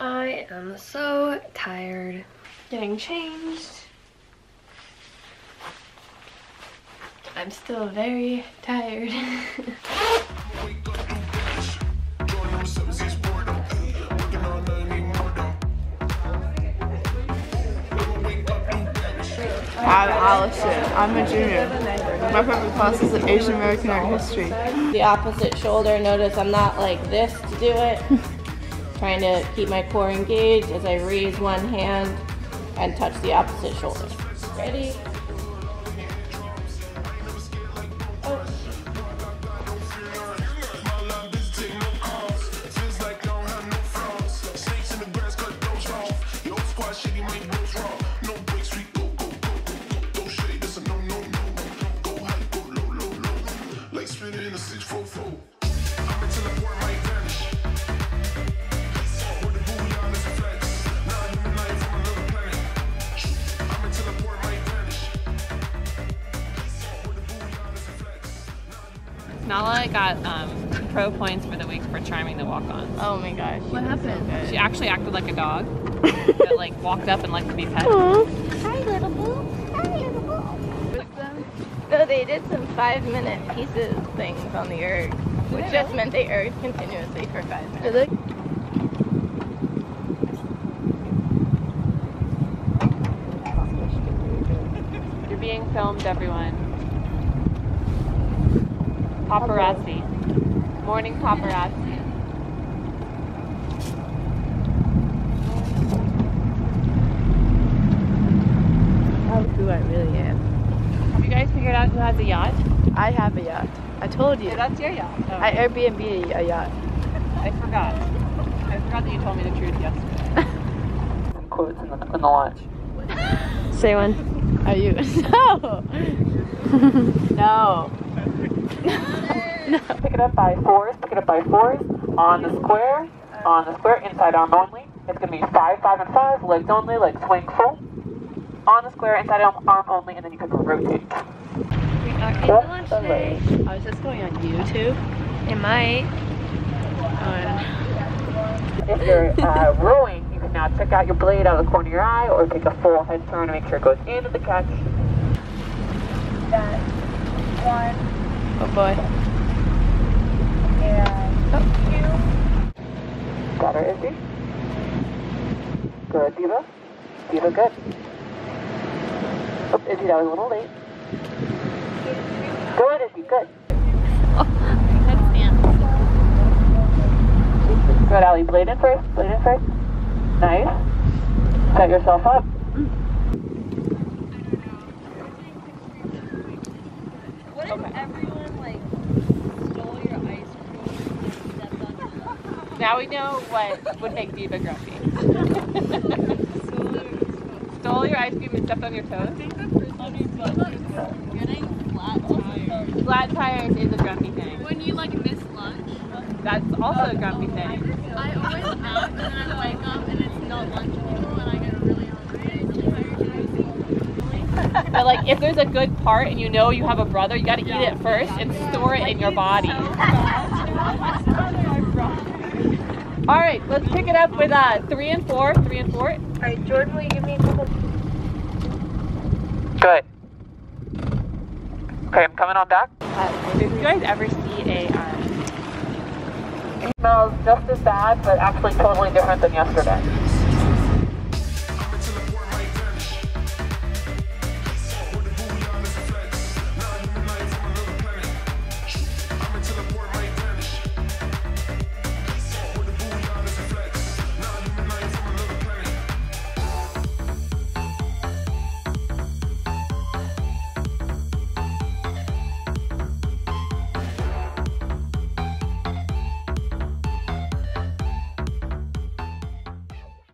I am so tired. Getting changed. I'm still very tired. I'm Allison. I'm a junior. My favorite class is Asian American Art History. The opposite shoulder, notice I'm not like this to do it. Trying to keep my core engaged as I raise one hand and touch the opposite shoulder. Ready? Oh. Nala got um, pro points for the week for charming the walk-ons. Oh my gosh. what happened? She actually acted like a dog that like walked up and liked to be pet. Hi, little boo. Hi, little boo. So they did some five minute pieces things on the erg, which just meant they erged continuously for five minutes. Did they? You're being filmed, everyone. Paparazzi. Morning paparazzi. That's who I really am. Have you guys figured out who has a yacht? I have a yacht. I told you. Yeah, that's your yacht. Oh, I Airbnb a yacht. I forgot. I forgot that you told me the truth yesterday. Some quotes in the, in the launch. Say one. Are you? No. no. Pick it up by fours, pick it up by fours, on the square, on the square, inside arm only. It's gonna be five, five, and five, legs only, legs swing full. On the square, inside arm, arm only, and then you can rotate. We are in Yep, lunch that's today. Oh, is this going on YouTube? It might. If you're uh, rowing, you can now check out your blade out of the corner of your eye, or take a full head turn to make sure it goes into the catch. Oh boy. And oh. two. Got her, Izzy. Good, Diva. Diva, good. Oops, Izzy, that was a little late. Good, Izzy, good. Oh, good, Allie. Blade in first. Blade in first. Nice. Set yourself up. Mm. What if everyone like stole your ice cream and stepped on it? Now we know what would make Diva grumpy. Stole your ice cream and stepped on your toes? Getting flat tires. Flat tires is a grumpy thing. When you like miss lunch, That's also a grumpy thing. I always nap and then I wake up and it's not lunch anymore and I get really hungry. But like, if there's a good part and you know you have a brother, you gotta eat it first and store it in your body. All right, let's pick it up with uh, three and four. Three and four. Alright, Jordan, will you give me a couple? Good. Okay, I'm coming on back. Did you guys ever see a? Um... It smells just as bad, but actually totally different than yesterday.